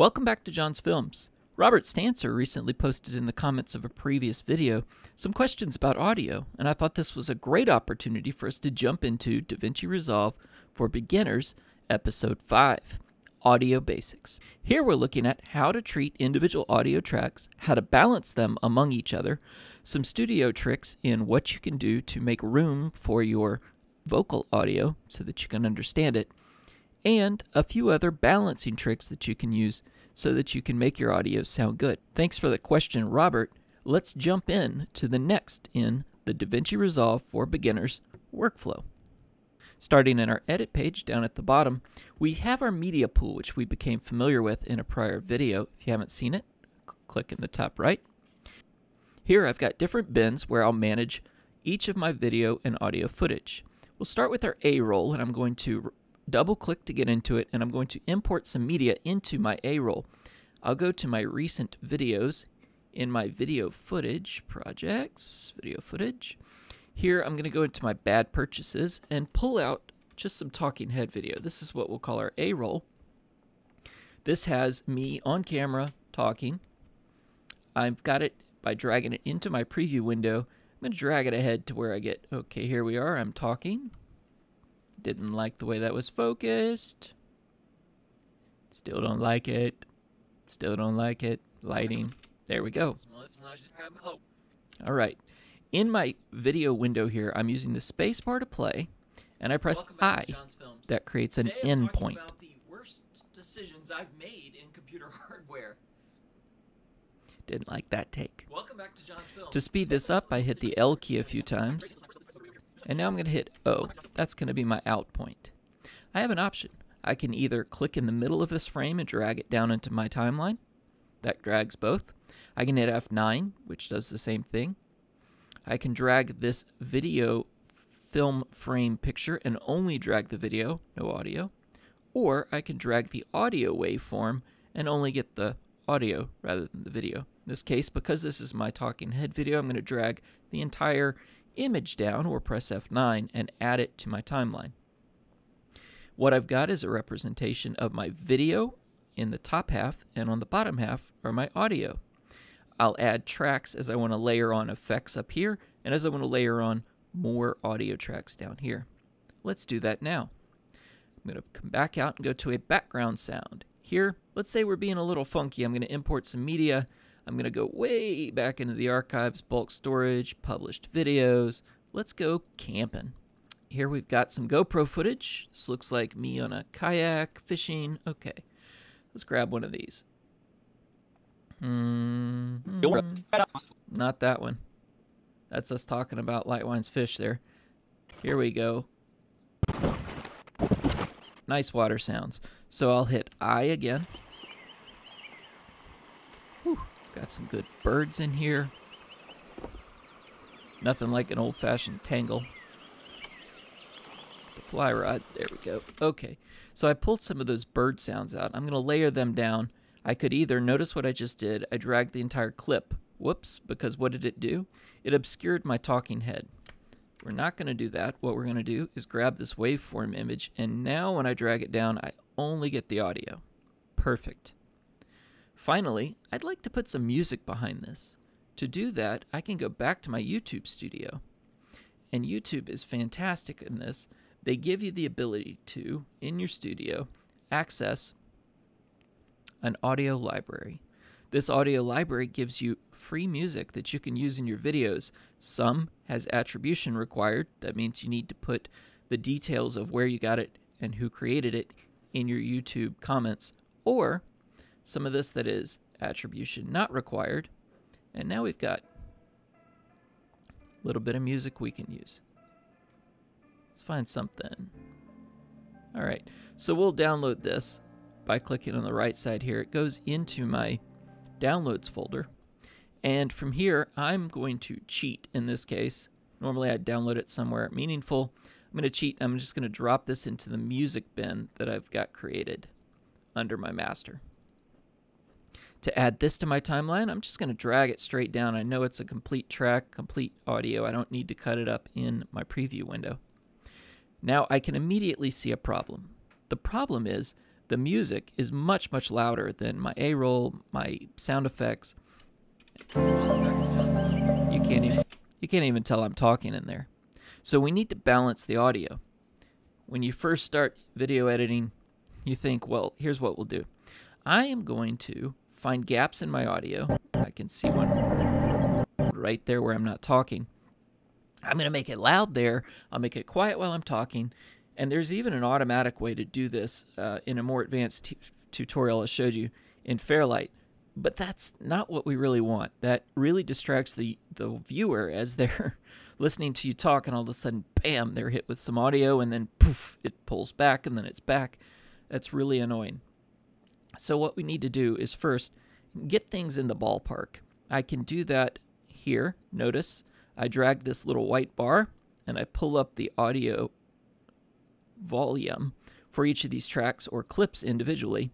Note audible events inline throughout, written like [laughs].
Welcome back to John's Films. Robert Stancer recently posted in the comments of a previous video some questions about audio, and I thought this was a great opportunity for us to jump into DaVinci Resolve for Beginners, Episode 5 Audio Basics. Here we're looking at how to treat individual audio tracks, how to balance them among each other, some studio tricks in what you can do to make room for your vocal audio so that you can understand it, and a few other balancing tricks that you can use so that you can make your audio sound good. Thanks for the question, Robert. Let's jump in to the next in the DaVinci Resolve for Beginners workflow. Starting in our edit page down at the bottom, we have our media pool, which we became familiar with in a prior video. If you haven't seen it, click in the top right. Here I've got different bins where I'll manage each of my video and audio footage. We'll start with our A roll, and I'm going to double click to get into it, and I'm going to import some media into my A roll. I'll go to my recent videos in my video footage projects, video footage. Here I'm going to go into my bad purchases and pull out just some talking head video. This is what we'll call our A roll. This has me on camera talking. I've got it by dragging it into my preview window. I'm going to drag it ahead to where I get, okay, here we are, I'm talking. Didn't like the way that was focused. Still don't like it. Still don't like it. Lighting. There we go. All right. In my video window here, I'm using the space bar to play, and I press I. That creates an endpoint. decisions I've made in computer [laughs] hardware. Didn't like that take. Welcome back to. To speed this up, I hit the L key a few times. And now I'm going to hit O. That's going to be my out point. I have an option. I can either click in the middle of this frame and drag it down into my timeline. That drags both. I can hit F9, which does the same thing. I can drag this video film frame picture and only drag the video, no audio. Or I can drag the audio waveform and only get the audio rather than the video. In this case, because this is my talking head video, I'm going to drag the entire image down or press F9 and add it to my timeline. What I've got is a representation of my video in the top half, and on the bottom half are my audio. I'll add tracks as I want to layer on effects up here, and as I want to layer on more audio tracks down here. Let's do that now. I'm going to come back out and go to a background sound. Here, let's say we're being a little funky. I'm going to import some media I'm going to go way back into the archives, bulk storage, published videos. Let's go camping. Here we've got some GoPro footage. This looks like me on a kayak, fishing. Okay, let's grab one of these. Mm -hmm. Not that one. That's us talking about Lightwine's fish there. Here we go. Nice water sounds. So I'll hit I again. Got some good birds in here. Nothing like an old-fashioned tangle. The fly rod. There we go. Okay. So I pulled some of those bird sounds out. I'm going to layer them down. I could either, notice what I just did, I dragged the entire clip. Whoops, because what did it do? It obscured my talking head. We're not going to do that. What we're going to do is grab this waveform image, and now when I drag it down, I only get the audio. Perfect. Finally, I'd like to put some music behind this. To do that, I can go back to my YouTube studio. And YouTube is fantastic in this. They give you the ability to, in your studio, access an audio library. This audio library gives you free music that you can use in your videos. Some has attribution required. That means you need to put the details of where you got it and who created it in your YouTube comments. Or some of this that is attribution not required. And now we've got a little bit of music we can use. Let's find something. All right, so we'll download this by clicking on the right side here. It goes into my downloads folder. And from here, I'm going to cheat in this case. Normally I'd download it somewhere meaningful. I'm going to cheat. I'm just going to drop this into the music bin that I've got created under my master. To add this to my timeline, I'm just going to drag it straight down. I know it's a complete track, complete audio. I don't need to cut it up in my preview window. Now I can immediately see a problem. The problem is the music is much, much louder than my A roll, my sound effects. You can't even you can't even tell I'm talking in there. So we need to balance the audio. When you first start video editing, you think, well, here's what we'll do. I am going to find gaps in my audio. I can see one right there where I'm not talking. I'm going to make it loud there. I'll make it quiet while I'm talking. And there's even an automatic way to do this uh, in a more advanced tutorial I showed you in Fairlight. But that's not what we really want. That really distracts the, the viewer as they're [laughs] listening to you talk, and all of a sudden, bam, they're hit with some audio, and then poof, it pulls back, and then it's back. That's really annoying. So, what we need to do is first get things in the ballpark. I can do that here. Notice I drag this little white bar and I pull up the audio volume for each of these tracks or clips individually.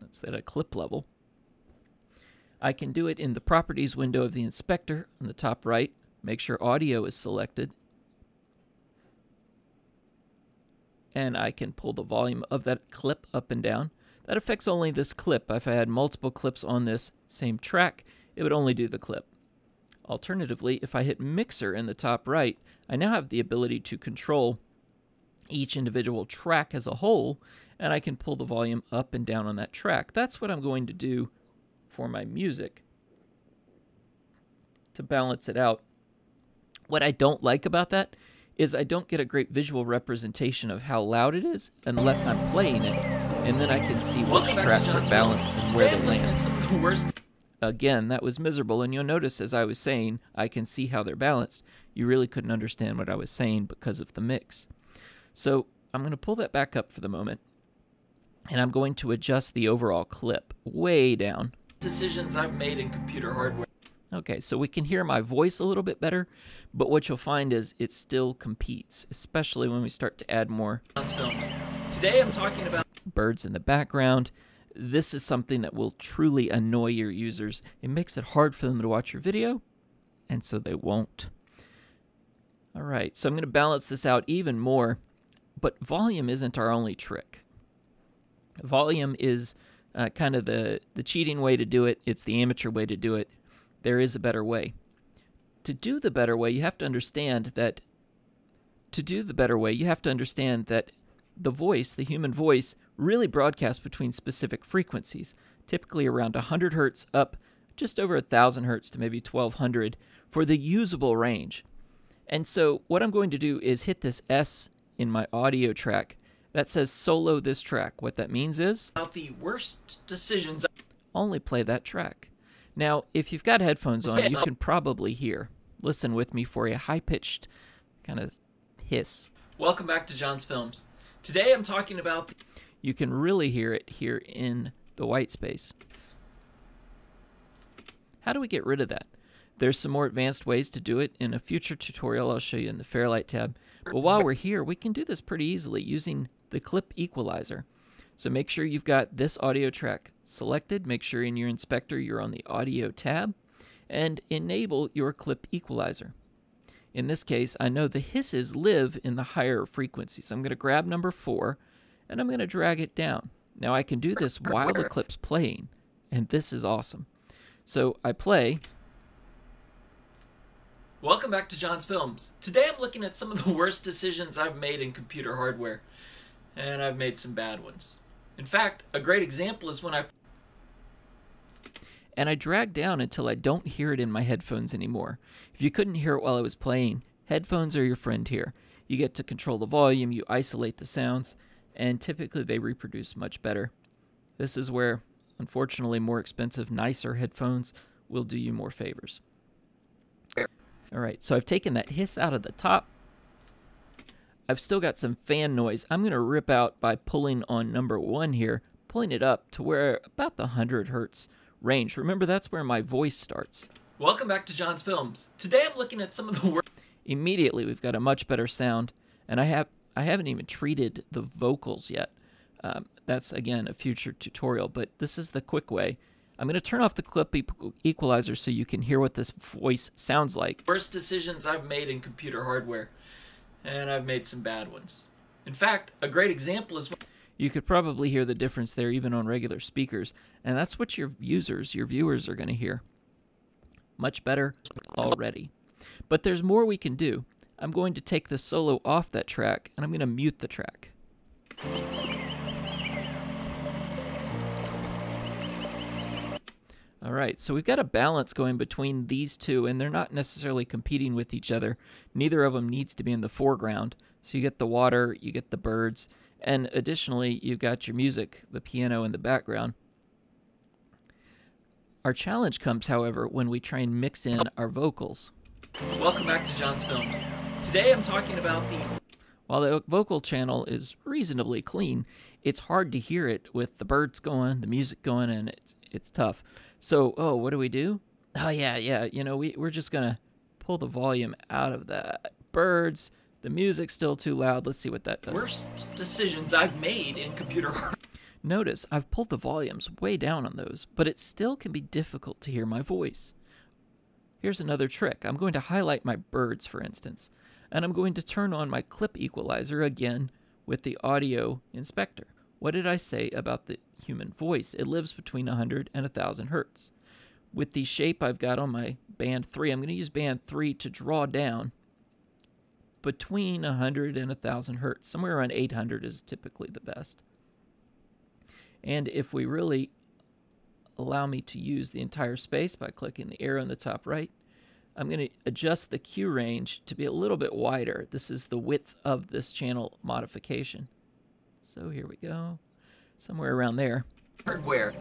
That's at a clip level. I can do it in the properties window of the inspector on the top right. Make sure audio is selected. And I can pull the volume of that clip up and down. That affects only this clip. If I had multiple clips on this same track, it would only do the clip. Alternatively, if I hit Mixer in the top right, I now have the ability to control each individual track as a whole, and I can pull the volume up and down on that track. That's what I'm going to do for my music to balance it out. What I don't like about that is I don't get a great visual representation of how loud it is unless I'm playing it, and then I can see which tracks are balanced and where they land. Again, that was miserable, and you'll notice as I was saying, I can see how they're balanced. You really couldn't understand what I was saying because of the mix. So I'm going to pull that back up for the moment, and I'm going to adjust the overall clip way down. Decisions I've made in computer hardware. Okay, so we can hear my voice a little bit better, but what you'll find is it still competes, especially when we start to add more films. Today I'm talking about birds in the background. This is something that will truly annoy your users. It makes it hard for them to watch your video, and so they won't. All right, so I'm going to balance this out even more, but volume isn't our only trick. Volume is uh, kind of the, the cheating way to do it, it's the amateur way to do it. There is a better way. To do the better way, you have to understand that to do the better way, you have to understand that the voice, the human voice, really broadcasts between specific frequencies, typically around 100 hertz up just over 1000 hertz to maybe 1200 for the usable range. And so what I'm going to do is hit this S in my audio track that says solo this track. What that means is about the worst decisions only play that track. Now, if you've got headphones on, you [laughs] can probably hear. Listen with me for a high-pitched kind of hiss. Welcome back to John's Films. Today I'm talking about you can really hear it here in the white space. How do we get rid of that? There's some more advanced ways to do it in a future tutorial I'll show you in the Fairlight tab. But while we're here, we can do this pretty easily using the clip equalizer. So make sure you've got this audio track selected. Make sure in your inspector you're on the audio tab and enable your clip equalizer. In this case, I know the hisses live in the higher frequencies. I'm going to grab number four and I'm going to drag it down. Now I can do this while the clip's playing, and this is awesome. So I play. Welcome back to John's Films. Today I'm looking at some of the worst decisions I've made in computer hardware, and I've made some bad ones. In fact, a great example is when I and I drag down until I don't hear it in my headphones anymore. If you couldn't hear it while I was playing, headphones are your friend here. You get to control the volume, you isolate the sounds, and typically they reproduce much better. This is where, unfortunately, more expensive, nicer headphones will do you more favors. All right, so I've taken that hiss out of the top. I've still got some fan noise. I'm going to rip out by pulling on number one here, pulling it up to where about the 100 hertz range. Remember, that's where my voice starts. Welcome back to John's Films. Today I'm looking at some of the work. Immediately, we've got a much better sound, and I have I haven't even treated the vocals yet. Um, that's again a future tutorial, but this is the quick way. I'm going to turn off the clip equalizer so you can hear what this voice sounds like. Worst decisions I've made in computer hardware, and I've made some bad ones. In fact, a great example is. You could probably hear the difference there even on regular speakers, and that's what your users, your viewers, are going to hear. Much better already. But there's more we can do. I'm going to take the solo off that track, and I'm going to mute the track. All right, so we've got a balance going between these two, and they're not necessarily competing with each other. Neither of them needs to be in the foreground. So you get the water, you get the birds, and additionally, you've got your music, the piano in the background. Our challenge comes, however, when we try and mix in our vocals. Welcome back to John's Films. Today I'm talking about the. While the vocal channel is reasonably clean, it's hard to hear it with the birds going, the music going, and it's it's tough. So, oh, what do we do? Oh yeah, yeah. You know, we we're just gonna pull the volume out of that birds. The music's still too loud. Let's see what that does. Worst decisions I've made in computer Notice I've pulled the volumes way down on those, but it still can be difficult to hear my voice. Here's another trick. I'm going to highlight my birds, for instance, and I'm going to turn on my clip equalizer again with the audio inspector. What did I say about the human voice? It lives between 100 and 1000 hertz. With the shape I've got on my band 3, I'm going to use band 3 to draw down between 100 and 1000 hertz. Somewhere around 800 is typically the best. And if we really allow me to use the entire space by clicking the arrow in the top right, I'm going to adjust the Q range to be a little bit wider. This is the width of this channel modification. So here we go. Somewhere around there. Hardware.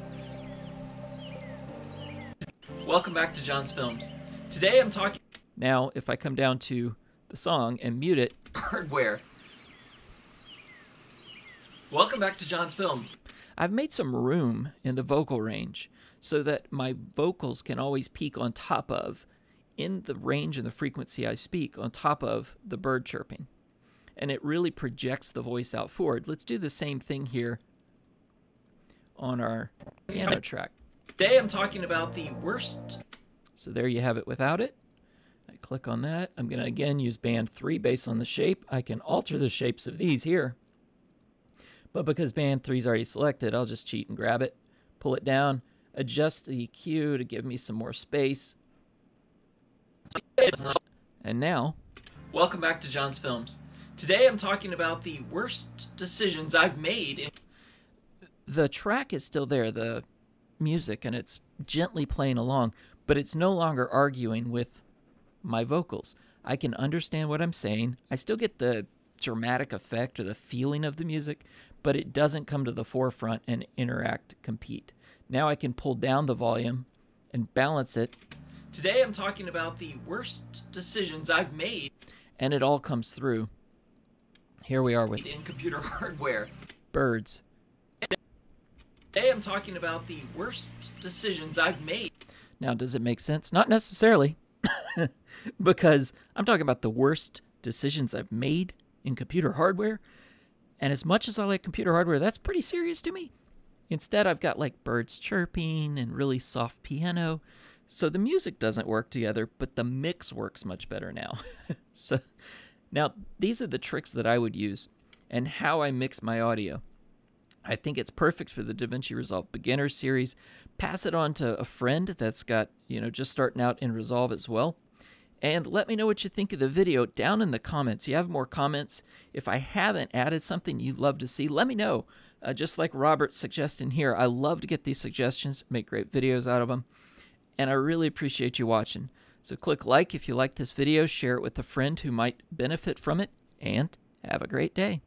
Welcome back to John's Films. Today I'm talking. Now, if I come down to the song and mute it. [coughs] Hardware. Welcome back to John's Films. I've made some room in the vocal range so that my vocals can always peak on top of, in the range and the frequency I speak, on top of the bird chirping and it really projects the voice out forward. Let's do the same thing here on our piano track. Today I'm talking about the worst. So there you have it without it. Click on that. I'm going to again use band 3 based on the shape. I can alter the shapes of these here. But because band 3 is already selected, I'll just cheat and grab it, pull it down, adjust the EQ to give me some more space. And now... Welcome back to John's Films. Today I'm talking about the worst decisions I've made. In- the track is still there, the music, and it's gently playing along, but it's no longer arguing with my vocals. I can understand what I'm saying. I still get the dramatic effect or the feeling of the music, but it doesn't come to the forefront and interact, compete. Now I can pull down the volume and balance it. Today I'm talking about the worst decisions I've made. And it all comes through. Here we are with in computer [laughs] hardware. Birds. Today I'm talking about the worst decisions I've made. Now, does it make sense? Not necessarily, [laughs] because I'm talking about the worst decisions I've made in computer hardware. And as much as I like computer hardware, that's pretty serious to me. Instead, I've got like birds chirping and really soft piano. So the music doesn't work together, but the mix works much better now. [laughs] so now, these are the tricks that I would use and how I mix my audio. I think it's perfect for the DaVinci Resolve Beginner series. Pass it on to a friend that's got, you know, just starting out in Resolve as well. And let me know what you think of the video down in the comments. You have more comments. If I haven't added something you'd love to see, let me know. Uh, just like Robert's suggesting here, I love to get these suggestions, make great videos out of them. And I really appreciate you watching. So click like if you like this video, share it with a friend who might benefit from it, and have a great day.